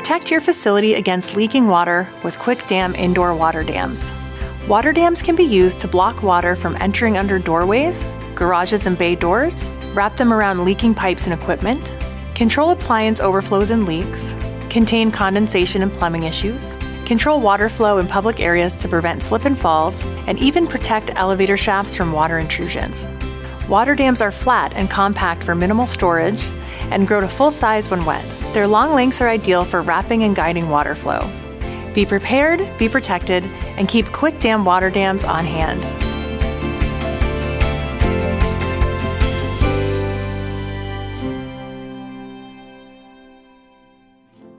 Protect your facility against leaking water with Quick Dam indoor water dams. Water dams can be used to block water from entering under doorways, garages and bay doors, wrap them around leaking pipes and equipment, control appliance overflows and leaks, contain condensation and plumbing issues, control water flow in public areas to prevent slip and falls, and even protect elevator shafts from water intrusions. Water dams are flat and compact for minimal storage and grow to full size when wet. Their long lengths are ideal for wrapping and guiding water flow. Be prepared, be protected, and keep Quick Dam water dams on hand.